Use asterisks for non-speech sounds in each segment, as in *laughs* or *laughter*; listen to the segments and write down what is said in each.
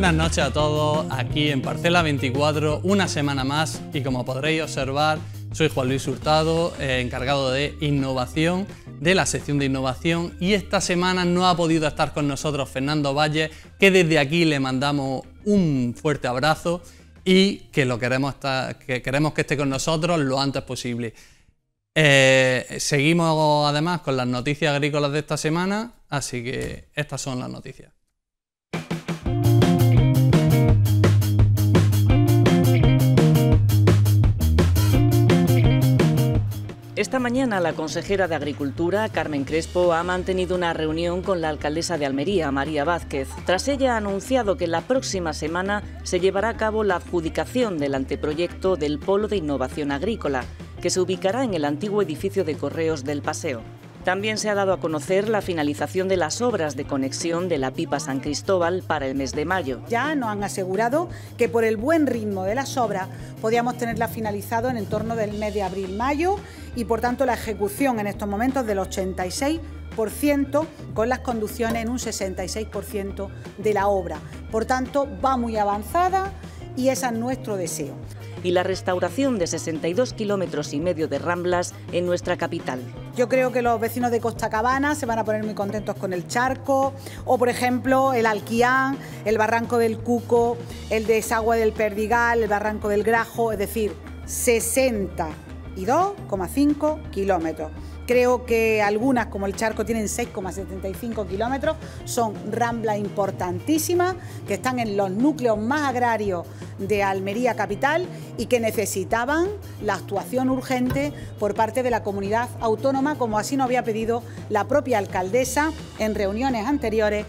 buenas noches a todos, aquí en Parcela 24, una semana más y como podréis observar, soy Juan Luis Hurtado, eh, encargado de innovación de la sección de innovación y esta semana no ha podido estar con nosotros Fernando Valle, que desde aquí le mandamos un fuerte abrazo y que lo queremos, que, queremos que esté con nosotros lo antes posible. Eh, seguimos además con las noticias agrícolas de esta semana, así que estas son las noticias. Esta mañana la consejera de Agricultura, Carmen Crespo, ha mantenido una reunión con la alcaldesa de Almería, María Vázquez. Tras ella ha anunciado que la próxima semana se llevará a cabo la adjudicación del anteproyecto del Polo de Innovación Agrícola, que se ubicará en el antiguo edificio de Correos del Paseo. También se ha dado a conocer la finalización de las obras de conexión de la pipa San Cristóbal para el mes de mayo. Ya nos han asegurado que por el buen ritmo de las obras podíamos tenerla finalizado en torno del mes de abril-mayo y por tanto la ejecución en estos momentos del 86% con las conducciones en un 66% de la obra. Por tanto, va muy avanzada y ese es nuestro deseo y la restauración de 62 kilómetros y medio de ramblas en nuestra capital. Yo creo que los vecinos de Costa Cabana se van a poner muy contentos con el charco, o por ejemplo el Alquián, el Barranco del Cuco, el desagüe del Perdigal, el Barranco del Grajo, es decir, 62,5 kilómetros. Creo que algunas, como el Charco, tienen 6,75 kilómetros. Son ramblas importantísimas que están en los núcleos más agrarios de Almería Capital y que necesitaban la actuación urgente por parte de la comunidad autónoma, como así nos había pedido la propia alcaldesa en reuniones anteriores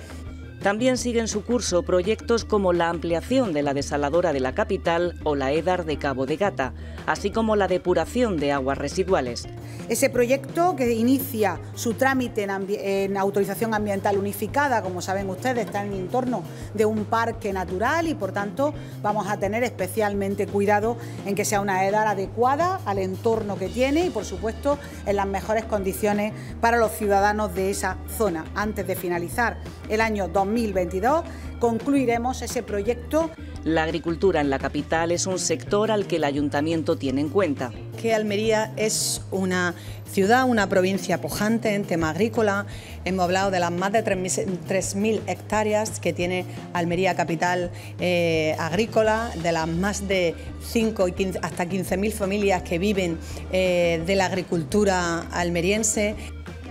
también siguen su curso proyectos como la ampliación de la desaladora de la capital o la EDAR de Cabo de Gata, así como la depuración de aguas residuales. Ese proyecto que inicia su trámite en, autorización ambiental unificada, como saben ustedes, está en entorno de un parque natural y por tanto vamos a tener especialmente cuidado en que sea una EDAR adecuada al entorno que tiene y por supuesto en las mejores condiciones para los ciudadanos de esa zona. Antes de finalizar el año 2022 concluiremos ese proyecto. La agricultura en la capital es un sector al que el ayuntamiento tiene en cuenta. Que Almería es una ciudad, una provincia pujante en tema agrícola. Hemos hablado de las más de 3.000 hectáreas que tiene Almería capital eh, agrícola, de las más de 5 y hasta 15.000 familias que viven eh, de la agricultura almeriense.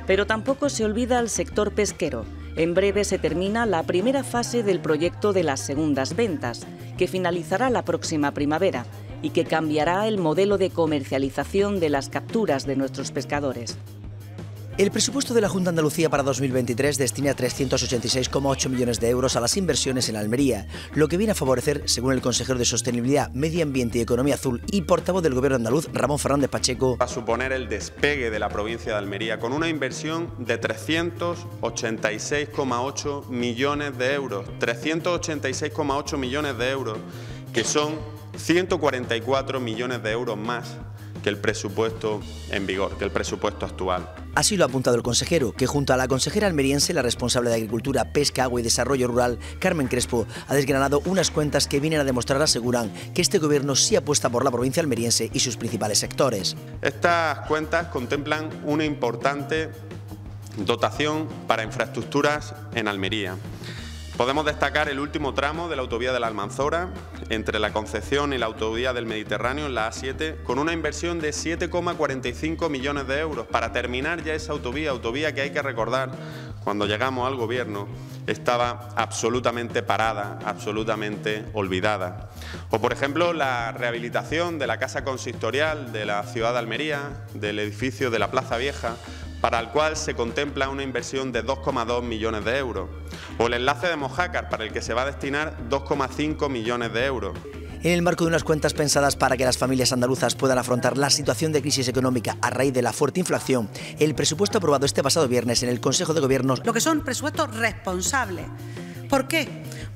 Pero tampoco se olvida el sector pesquero en breve se termina la primera fase del proyecto de las segundas ventas, que finalizará la próxima primavera y que cambiará el modelo de comercialización de las capturas de nuestros pescadores. El presupuesto de la Junta de Andalucía para 2023 destina 386,8 millones de euros a las inversiones en Almería, lo que viene a favorecer, según el consejero de Sostenibilidad, Medio Ambiente y Economía Azul y portavoz del Gobierno andaluz, Ramón Fernández Pacheco, a suponer el despegue de la provincia de Almería con una inversión de 386,8 millones de euros. 386,8 millones de euros, que son 144 millones de euros más que el presupuesto en vigor, que el presupuesto actual. Así lo ha apuntado el consejero, que junto a la consejera almeriense, la responsable de Agricultura, Pesca, Agua y Desarrollo Rural, Carmen Crespo, ha desgranado unas cuentas que vienen a demostrar, aseguran, que este gobierno sí apuesta por la provincia almeriense y sus principales sectores. Estas cuentas contemplan una importante dotación para infraestructuras en Almería. Podemos destacar el último tramo de la autovía de la Almanzora, entre la Concepción y la autovía del Mediterráneo en la A7, con una inversión de 7,45 millones de euros para terminar ya esa autovía, autovía que hay que recordar, cuando llegamos al gobierno, estaba absolutamente parada, absolutamente olvidada. O, por ejemplo, la rehabilitación de la casa consistorial de la ciudad de Almería, del edificio de la Plaza Vieja, para el cual se contempla una inversión de 2,2 millones de euros, o el enlace de Mojácar, para el que se va a destinar 2,5 millones de euros. En el marco de unas cuentas pensadas para que las familias andaluzas puedan afrontar la situación de crisis económica a raíz de la fuerte inflación, el presupuesto aprobado este pasado viernes en el Consejo de Gobierno... Lo que son presupuestos responsables. ¿Por qué?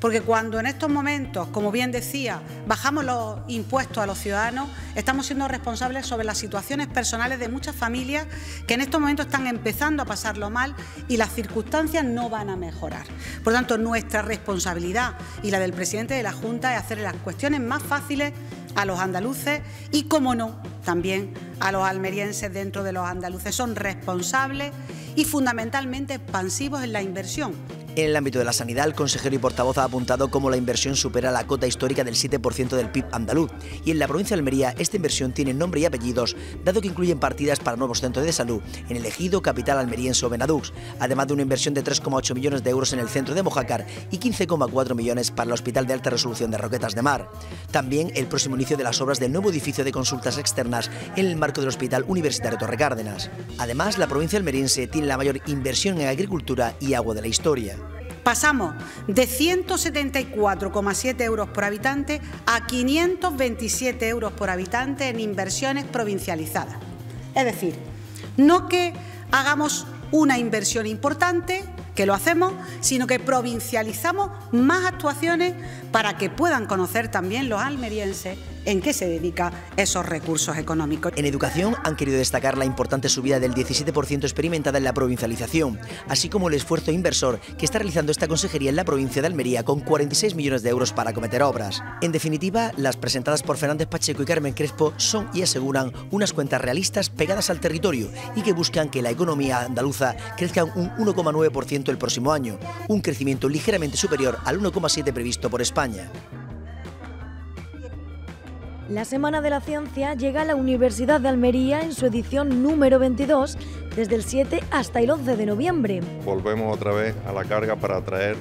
Porque cuando en estos momentos, como bien decía, bajamos los impuestos a los ciudadanos, estamos siendo responsables sobre las situaciones personales de muchas familias que en estos momentos están empezando a pasarlo mal y las circunstancias no van a mejorar. Por tanto, nuestra responsabilidad y la del presidente de la Junta es hacer las cuestiones más fáciles a los andaluces y, como no, también a los almerienses dentro de los andaluces. Son responsables y fundamentalmente expansivos en la inversión en el ámbito de la sanidad, el consejero y portavoz ha apuntado cómo la inversión supera la cota histórica del 7% del PIB andaluz. Y en la provincia de Almería, esta inversión tiene nombre y apellidos, dado que incluyen partidas para nuevos centros de salud en el ejido capital almeriense o Benadux, además de una inversión de 3,8 millones de euros en el centro de Mojácar y 15,4 millones para el Hospital de Alta Resolución de Roquetas de Mar. También el próximo inicio de las obras del nuevo edificio de consultas externas en el marco del Hospital Universitario Torre Cárdenas. Además, la provincia almeriense tiene la mayor inversión en agricultura y agua de la historia. Pasamos de 174,7 euros por habitante a 527 euros por habitante en inversiones provincializadas. Es decir, no que hagamos una inversión importante, que lo hacemos, sino que provincializamos más actuaciones para que puedan conocer también los almerienses en qué se dedica esos recursos económicos. En educación han querido destacar la importante subida del 17% experimentada en la provincialización, así como el esfuerzo inversor que está realizando esta consejería en la provincia de Almería con 46 millones de euros para acometer obras. En definitiva, las presentadas por Fernández Pacheco y Carmen Crespo son y aseguran unas cuentas realistas pegadas al territorio y que buscan que la economía andaluza crezca un 1,9% el próximo año, un crecimiento ligeramente superior al 1,7% previsto por España. La Semana de la Ciencia llega a la Universidad de Almería en su edición número 22 desde el 7 hasta el 11 de noviembre. Volvemos otra vez a la carga para atraer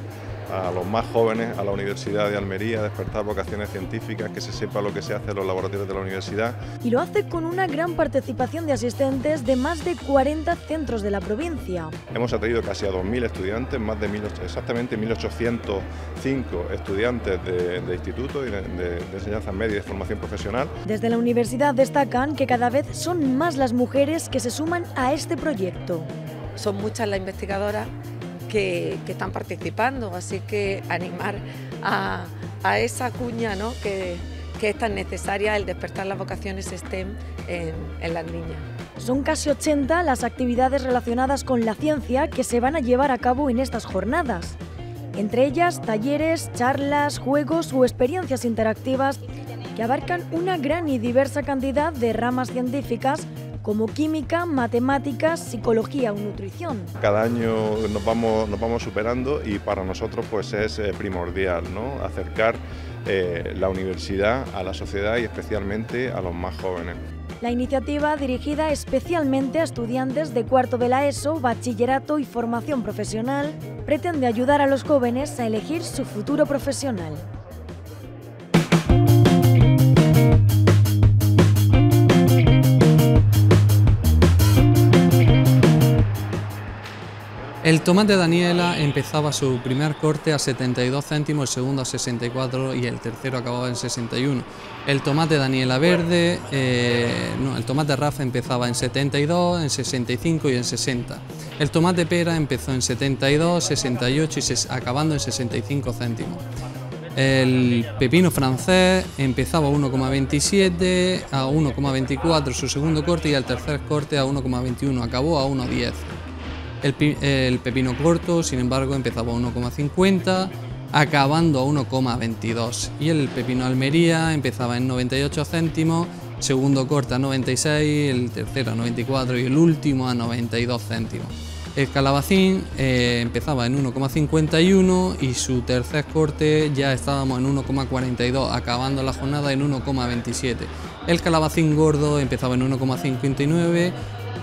a los más jóvenes a la Universidad de Almería, despertar vocaciones científicas, que se sepa lo que se hace en los laboratorios de la universidad. Y lo hace con una gran participación de asistentes de más de 40 centros de la provincia. Hemos atraído casi a 2.000 estudiantes, más de 1, exactamente 1.805 estudiantes de, instituto y de, de enseñanza media y de formación profesional. Desde la universidad destacan que cada vez son más las mujeres que se suman a este proyecto. Son muchas las investigadoras que, están participando, así que animar a, esa cuña ¿no? que, es tan necesaria el despertar las vocaciones STEM en, en las niñas. Son casi 80 las actividades relacionadas con la ciencia que se van a llevar a cabo en estas jornadas. Entre ellas, talleres, charlas, juegos o experiencias interactivas que abarcan una gran y diversa cantidad de ramas científicas como química, matemáticas, psicología o nutrición. Cada año nos vamos, nos vamos superando y para nosotros pues es eh, primordial ¿no? acercar eh, la universidad a la sociedad y especialmente a los más jóvenes. La iniciativa, dirigida especialmente a estudiantes de cuarto de la ESO, bachillerato y formación profesional, pretende ayudar a los jóvenes a elegir su futuro profesional. El tomate Daniela empezaba su primer corte a 72 céntimos, el segundo a 64 y el tercero acababa en 61. El tomate Daniela verde, eh, no, el tomate Rafa empezaba en 72, en 65 y en 60. El tomate pera empezó en 72, 68 y acabando en 65 céntimos. El pepino francés empezaba a 1,27, a 1,24 su segundo corte y el tercer corte a 1,21, acabó a 1,10. El, pepino corto, sin embargo, empezaba a 1,50, acabando a 1,22. Y el pepino Almería empezaba en 98 céntimos, segundo corte a 96, el tercero a 94 y el último a 92 céntimos. El calabacín eh, empezaba en 1,51 y su tercer corte ya estábamos en 1,42, acabando la jornada en 1,27. El calabacín gordo empezaba en 1,59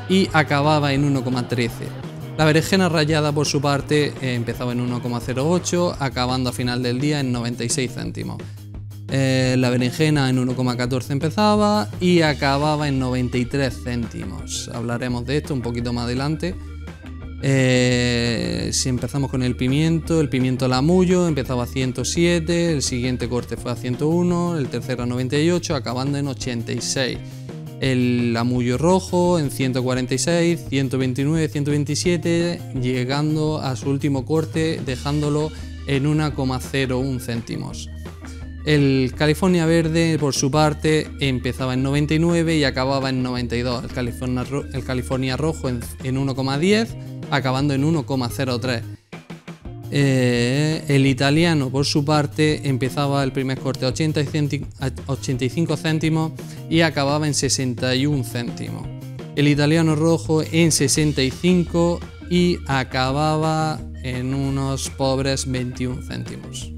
y acababa en 1,13. La berenjena rayada por su parte eh, empezaba en 1,08, acabando a final del día en 96 céntimos. Eh, la berenjena en 1,14 empezaba y acababa en 93 céntimos. Hablaremos de esto un poquito más adelante. Eh, si empezamos con el pimiento, el pimiento lamullo empezaba a 107, el siguiente corte fue a 101, el tercero a 98, acabando en 86 el amullo rojo en 146, 129, 127, llegando a su último corte, dejándolo en 1,01 céntimos. El California Verde, por su parte, empezaba en 99 y acababa en 92. El California, el California Rojo en, 1,10, acabando en 1,03. Eh, el italiano, por su parte, empezaba el primer corte a 85 céntimos y acababa en 61 céntimos. El italiano rojo en 65 y acababa en unos pobres 21 céntimos.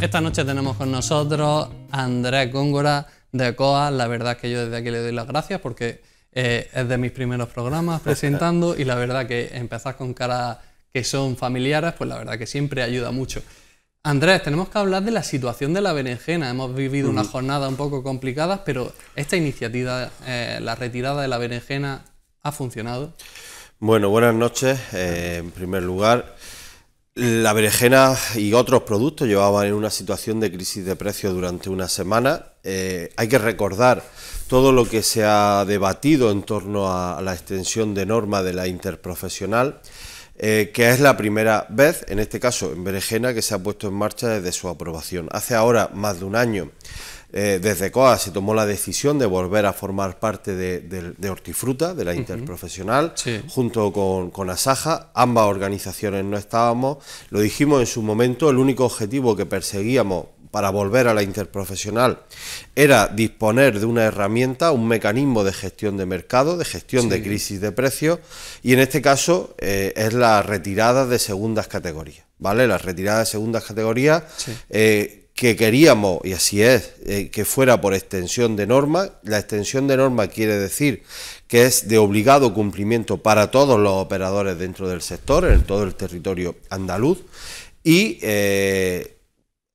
Esta noche tenemos con nosotros a Andrés Góngora de COA. La verdad es que yo desde aquí le doy las gracias porque eh, es de mis primeros programas presentando y la verdad que empezar con caras que son familiares, pues la verdad que siempre ayuda mucho. Andrés, tenemos que hablar de la situación de la berenjena. Hemos vivido una jornada un poco complicada, pero esta iniciativa, eh, la retirada de la berenjena, ¿ha funcionado? Bueno, buenas noches. Eh, en primer lugar, la berenjena y otros productos llevaban en una situación de crisis de precios durante una semana. Eh, hay que recordar todo lo que se ha debatido en torno a, la extensión de norma de la interprofesional, eh, que es la primera vez, en este caso en berenjena, que se ha puesto en marcha desde su aprobación. Hace ahora más de un año eh, desde COA se tomó la decisión de volver a formar parte de, Hortifruta, de la interprofesional, junto con, con, Asaja. Ambas organizaciones no estábamos. Lo dijimos en su momento, el único objetivo que perseguíamos para volver a la interprofesional era disponer de una herramienta, un mecanismo de gestión de mercado, de gestión de crisis de precios, y en este caso eh, es la retirada de segundas categorías. ¿Vale? La retirada de segundas categorías eh, que queríamos, y así es, eh, que fuera por extensión de norma. La extensión de norma quiere decir que es de obligado cumplimiento para todos los operadores dentro del sector, en todo el territorio andaluz. Y eh,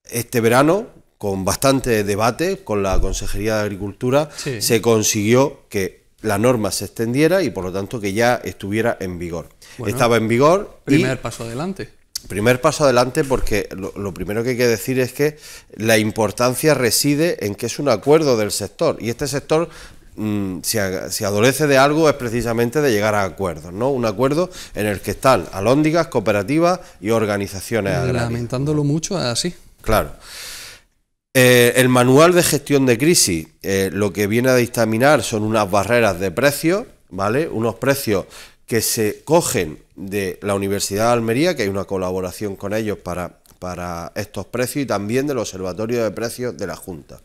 este verano, con bastante debate con la Consejería de Agricultura, se consiguió que la norma se extendiera y por lo tanto que ya estuviera en vigor. Estaba en vigor. Primer paso adelante. Primer paso adelante porque lo, primero que hay que decir es que la importancia reside en que es un acuerdo del sector y este sector mm, si, adolece de algo es precisamente de llegar a acuerdos, ¿no? Un acuerdo en el que están alóndigas, cooperativas y organizaciones agrarias. Lamentándolo mucho, es así. Claro. Eh, el manual de gestión de crisis eh, lo que viene a dictaminar son unas barreras de precios, ¿vale? Unos precios que se cogen de la Universidad de Almería, que hay una colaboración con ellos para para estos precios y también del Observatorio de Precios de la Junta.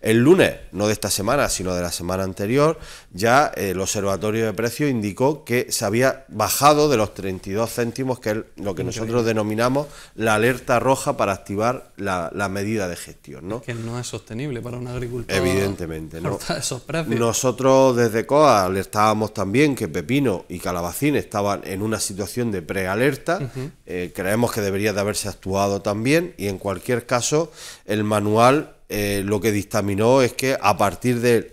El lunes, no de esta semana, sino de la semana anterior, ya el Observatorio de Precios indicó que se había bajado de los 32 céntimos, que es lo que nosotros denominamos la alerta roja para activar la, medida de gestión. ¿no? que no es sostenible para un agricultor. Evidentemente, ¿no? Esos precios. Nosotros desde COA alertábamos también que Pepino y Calabacín estaban en una situación de prealerta. Eh, creemos que debería de haberse actuado también y en cualquier caso el manual eh, lo que dictaminó es que a partir del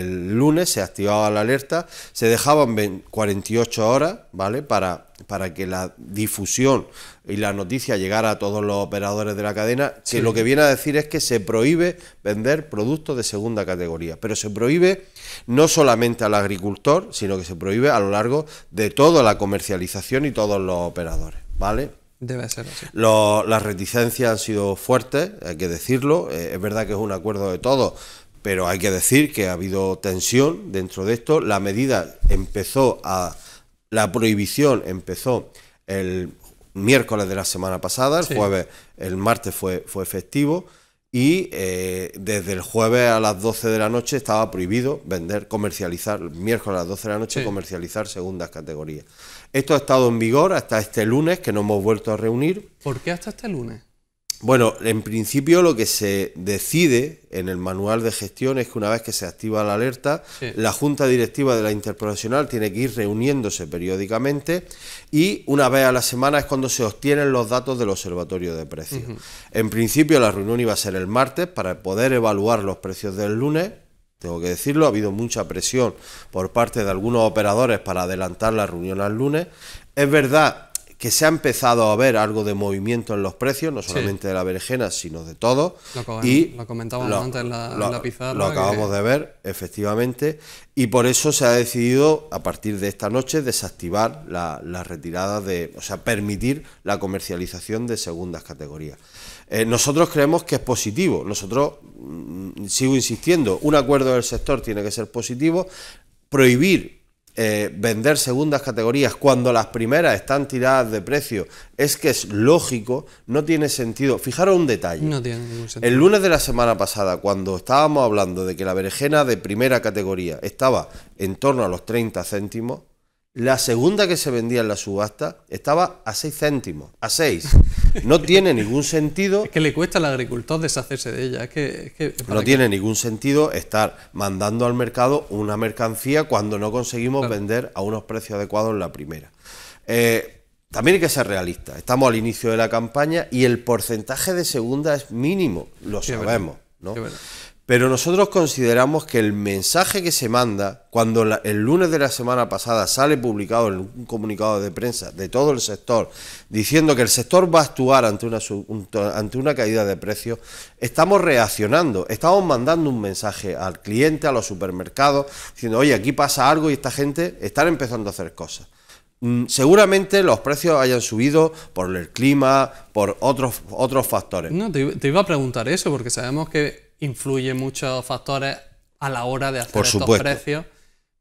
lunes se activaba la alerta, se dejaban 48 horas, ¿vale? Para, para que la difusión y la noticia llegara a todos los operadores de la cadena, que lo que viene a decir es que se prohíbe vender productos de segunda categoría, pero se prohíbe no solamente al agricultor, sino que se prohíbe a lo largo de toda la comercialización y todos los operadores, ¿vale? Debe ser así. las reticencias han sido fuertes, hay que decirlo. Eh, es verdad que es un acuerdo de todos, pero hay que decir que ha habido tensión dentro de esto. La medida empezó a. La prohibición empezó el miércoles de la semana pasada, el jueves, el martes fue, fue festivo y eh, desde el jueves a las 12 de la noche estaba prohibido vender, comercializar, miércoles a las 12 de la noche comercializar segundas categorías. Esto ha estado en vigor hasta este lunes, que nos hemos vuelto a reunir. ¿Por qué hasta este lunes? Bueno, en principio lo que se decide en el manual de gestión es que una vez que se activa la alerta, la Junta Directiva de la Interprofesional tiene que ir reuniéndose periódicamente y una vez a la semana es cuando se obtienen los datos del Observatorio de Precios. En principio la reunión iba a ser el martes para poder evaluar los precios del lunes tengo que decirlo, ha habido mucha presión por parte de algunos operadores para adelantar la reunión al lunes. Es verdad que se ha empezado a ver algo de movimiento en los precios, no solamente de la berenjena, sino de todo. Lo, y lo comentábamos antes en la, pizarra. Lo acabamos de ver, efectivamente, y por eso se ha decidido, a partir de esta noche, desactivar la, retirada de, o sea, permitir la comercialización de segundas categorías. Eh, nosotros creemos que es positivo, nosotros, mm, sigo insistiendo, un acuerdo del sector tiene que ser positivo, prohibir eh, vender segundas categorías cuando las primeras están tiradas de precio es que es lógico, no tiene sentido. Fijaros un detalle. No tiene ningún sentido. El lunes de la semana pasada, cuando estábamos hablando de que la berenjena de primera categoría estaba en torno a los 30 céntimos, la segunda que se vendía en la subasta estaba a 6 céntimos, a 6. *laughs* No tiene ningún sentido. Es que le cuesta al agricultor deshacerse de ella. Es que, no tiene ningún sentido estar mandando al mercado una mercancía cuando no conseguimos vender a unos precios adecuados en la primera. Eh, también hay que ser realista. Estamos al inicio de la campaña y el porcentaje de segunda es mínimo, lo sabemos. ¿no? Pero nosotros consideramos que el mensaje que se manda cuando el lunes de la semana pasada sale publicado en un comunicado de prensa de todo el sector diciendo que el sector va a actuar ante una, ante una caída de precios, estamos reaccionando, estamos mandando un mensaje al cliente, a los supermercados, diciendo, oye, aquí pasa algo y esta gente está empezando a hacer cosas. Mm, seguramente los precios hayan subido por el clima, por otros, otros factores. No, te iba a preguntar eso, porque sabemos que influye muchos factores a la hora de hacer estos precios,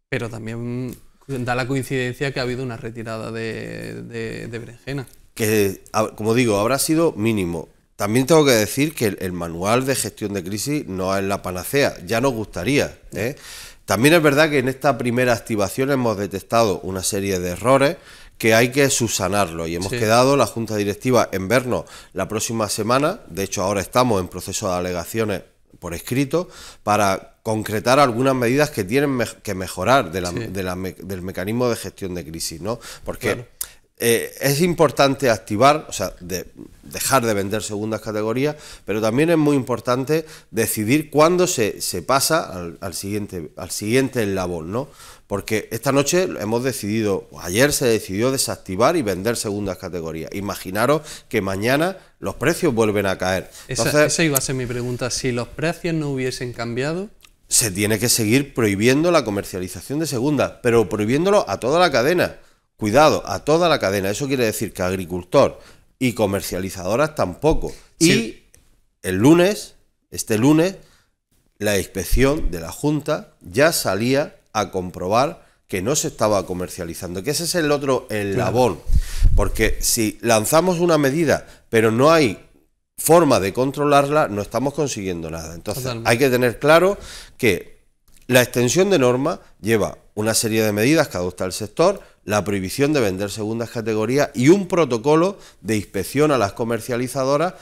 pero también da la coincidencia que ha habido una retirada de, de, berenjena. Que, como digo, habrá sido mínimo. También tengo que decir que el, manual de gestión de crisis no es la panacea, ya nos gustaría. ¿eh? También es verdad que en esta primera activación hemos detectado una serie de errores que hay que subsanarlo y hemos quedado la Junta Directiva en vernos la próxima semana, de hecho ahora estamos en proceso de alegaciones por escrito para concretar algunas medidas que tienen que mejorar del mecanismo de gestión de crisis, ¿no? Porque eh, es importante activar, o sea, dejar de vender segundas categorías, pero también es muy importante decidir cuándo se, se pasa al, siguiente, al siguiente eslabón, ¿no? Porque esta noche hemos decidido, ayer se decidió desactivar y vender segundas categorías. Imaginaros que mañana los precios vuelven a caer. esa, iba a ser mi pregunta. Si los precios no hubiesen cambiado, se tiene que seguir prohibiendo la comercialización de segundas, pero prohibiéndolo a toda la cadena. Cuidado, a toda la cadena. Eso quiere decir que agricultor y comercializadoras tampoco. Y el lunes, este lunes, la inspección de la Junta ya salía a comprobar que no se estaba comercializando, que ese es el otro eslabón, porque si lanzamos una medida pero no hay forma de controlarla, no estamos consiguiendo nada. Entonces hay que tener claro que la extensión de norma lleva una serie de medidas que adopta el sector, la prohibición de vender segundas categorías y un protocolo de inspección a las comercializadoras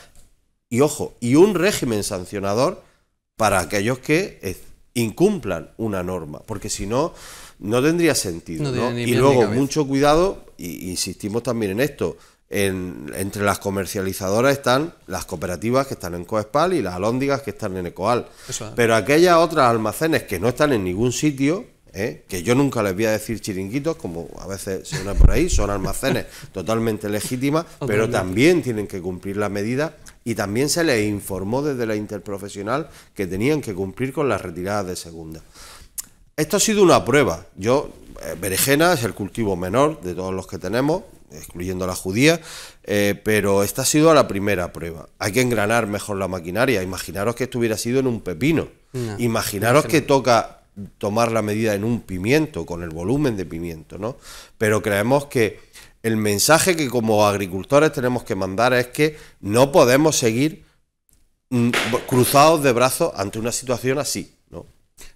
y, ojo, y un régimen sancionador para aquellos que incumplan una norma, porque si no, no tendría sentido. y luego, mucho cuidado, y insistimos también en esto, entre las comercializadoras están las cooperativas que están en Coespal y las alóndigas que están en Ecoal. Pero aquellas otras almacenes que no están en ningún sitio, ¿eh? que yo nunca les voy a decir chiringuitos, como a veces suena por ahí, son almacenes *laughs* totalmente legítimas, pero también tienen que cumplir la medida y también se les informó desde la interprofesional que tenían que cumplir con las retiradas de segunda. Esto ha sido una prueba. Yo, eh, berenjena es el cultivo menor de todos los que tenemos, excluyendo la judía, eh, pero esta ha sido la primera prueba. Hay que engranar mejor la maquinaria. Imaginaros que esto hubiera sido en un pepino. Imaginaros que toca tomar la medida en un pimiento, con el volumen de pimiento, ¿no? Pero creemos que el mensaje que como agricultores tenemos que mandar es que no podemos seguir mm, cruzados de brazos ante una situación así,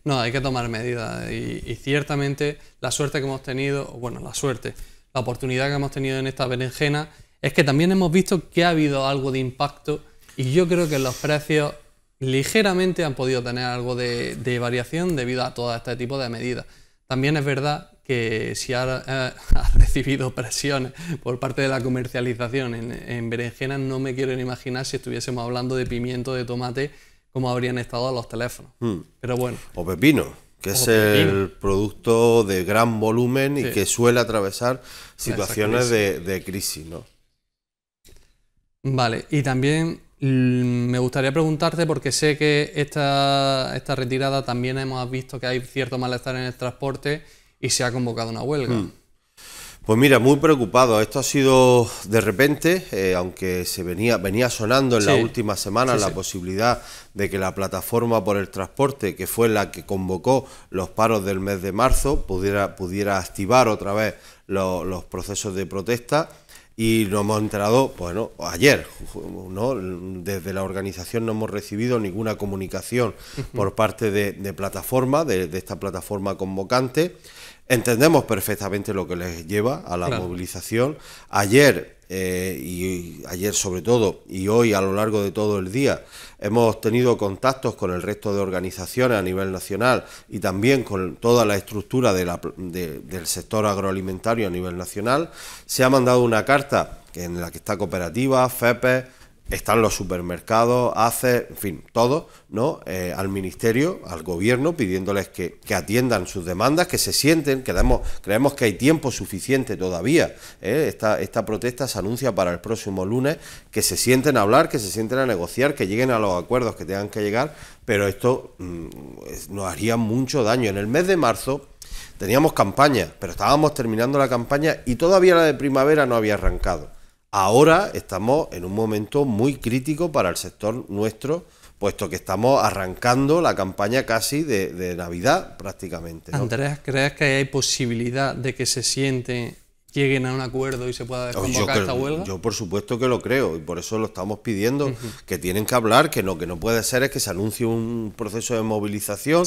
¿no? Hay que tomar medidas y, ciertamente la suerte que hemos tenido, bueno, la suerte, la oportunidad que hemos tenido en esta berenjena es que también hemos visto que ha habido algo de impacto y yo creo que los precios ligeramente han podido tener algo de, variación debido a todo este tipo de medidas. También es verdad que si ha, eh, *laughs* recibido presiones por parte de la comercialización en, en berenjenas, no me quiero ni imaginar si estuviésemos hablando de pimiento, de tomate, cómo habrían estado los teléfonos. Hmm. Pero bueno. O pepino que es el producto de gran volumen y que suele atravesar situaciones de, de, crisis, ¿no? Vale, y también mm, me gustaría preguntarte, porque sé que esta, esta retirada también hemos visto que hay cierto malestar en el transporte y se ha convocado una huelga. Hmm. Pues mira, muy preocupado. Esto ha sido de repente, eh, aunque se venía, venía sonando en la última semana la posibilidad de que la plataforma por el transporte, que fue la que convocó los paros del mes de marzo, pudiera, pudiera activar otra vez los procesos de protesta. Y nos hemos enterado, bueno, ayer, ¿no? desde la organización no hemos recibido ninguna comunicación por parte de, plataforma, de, de esta plataforma convocante. Entendemos perfectamente lo que les lleva a la movilización. Ayer, eh, y ayer sobre todo, y hoy a lo largo de todo el día, hemos tenido contactos con el resto de organizaciones a nivel nacional y también con toda la estructura del sector agroalimentario a nivel nacional. Se ha mandado una carta en la que está cooperativa, FEPE, están los supermercados, hace, en fin, todo, ¿no? Eh, al ministerio, al gobierno, pidiéndoles que, atiendan sus demandas, que se sienten, creemos, creemos que hay tiempo suficiente todavía. ¿eh? Esta, esta protesta se anuncia para el próximo lunes, que se sienten a hablar, que se sienten a negociar, que lleguen a los acuerdos que tengan que llegar, pero esto mm, nos haría mucho daño. En el mes de marzo teníamos campaña, pero estábamos terminando la campaña y todavía la de primavera no había arrancado. Ahora estamos en un momento muy crítico para el sector nuestro, puesto que estamos arrancando la campaña casi de, Navidad prácticamente. Andrés, ¿crees que hay posibilidad de que se siente lleguen a un acuerdo y se pueda desconvocar esta huelga? Yo por supuesto que lo creo y por eso lo estamos pidiendo, que tienen que hablar, que lo que no puede ser es que se anuncie un proceso de movilización,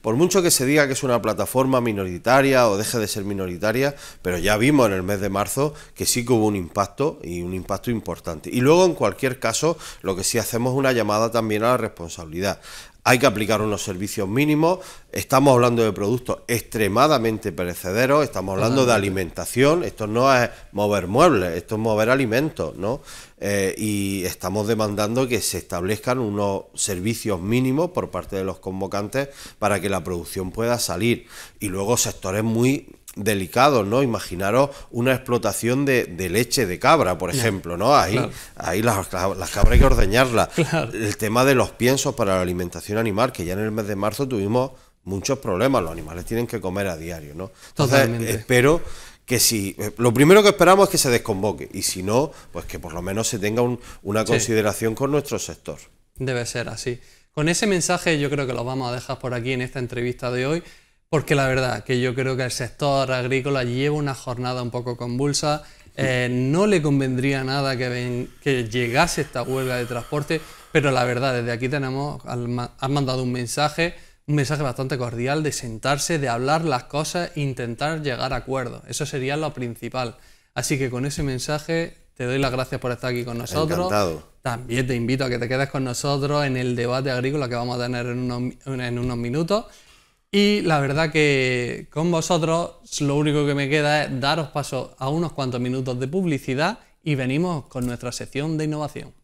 por mucho que se diga que es una plataforma minoritaria o deje de ser minoritaria, pero ya vimos en el mes de marzo que sí que hubo un impacto y un impacto importante. Y luego en cualquier caso lo que sí hacemos es una llamada también a la responsabilidad hay que aplicar unos servicios mínimos. Estamos hablando de productos extremadamente perecederos, estamos hablando de alimentación. Esto no es mover muebles, esto es mover alimentos, ¿no? Eh, y estamos demandando que se establezcan unos servicios mínimos por parte de los convocantes para que la producción pueda salir. Y luego sectores muy delicados, ¿no? Imaginaros una explotación de, leche de cabra, por ejemplo, ¿no? Ahí, ahí las, las, cabras hay que ordeñarlas. *laughs* El tema de los piensos para la alimentación animal, que ya en el mes de marzo tuvimos muchos problemas, los animales tienen que comer a diario, ¿no? Entonces, espero que si eh, lo primero que esperamos es que se desconvoque y si no, pues que por lo menos se tenga una consideración con nuestro sector. Debe ser así. Con ese mensaje yo creo que lo vamos a dejar por aquí en esta entrevista de hoy. Porque la verdad que yo creo que el sector agrícola lleva una jornada un poco convulsa. Eh, no le convendría nada que, que, llegase esta huelga de transporte, pero la verdad, desde aquí tenemos, han mandado un mensaje, un mensaje bastante cordial de sentarse, de hablar las cosas e intentar llegar a acuerdos. Eso sería lo principal. Así que con ese mensaje te doy las gracias por estar aquí con nosotros. Encantado. También te invito a que te quedes con nosotros en el debate agrícola que vamos a tener en unos, en unos minutos. Y la verdad que con vosotros lo único que me queda es daros paso a unos cuantos minutos de publicidad y venimos con nuestra sección de innovación.